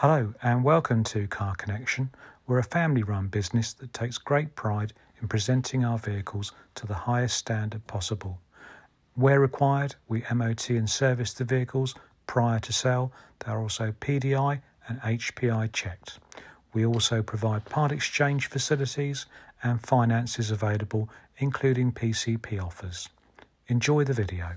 Hello, and welcome to Car Connection. We're a family run business that takes great pride in presenting our vehicles to the highest standard possible. Where required, we MOT and service the vehicles prior to sale. They are also PDI and HPI checked. We also provide part exchange facilities and finances available, including PCP offers. Enjoy the video.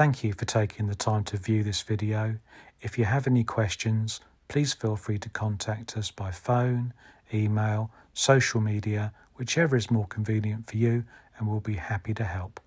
Thank you for taking the time to view this video. If you have any questions, please feel free to contact us by phone, email, social media, whichever is more convenient for you, and we'll be happy to help.